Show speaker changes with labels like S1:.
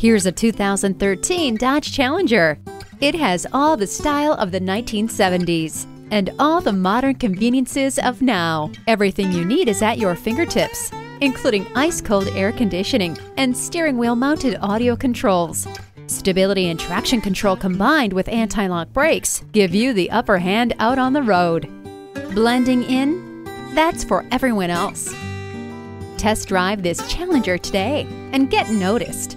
S1: Here's a 2013 Dodge Challenger. It has all the style of the 1970s and all the modern conveniences of now. Everything you need is at your fingertips, including ice cold air conditioning and steering wheel mounted audio controls. Stability and traction control combined with anti lock brakes give you the upper hand out on the road. Blending in? That's for everyone else. Test drive this Challenger today and get noticed.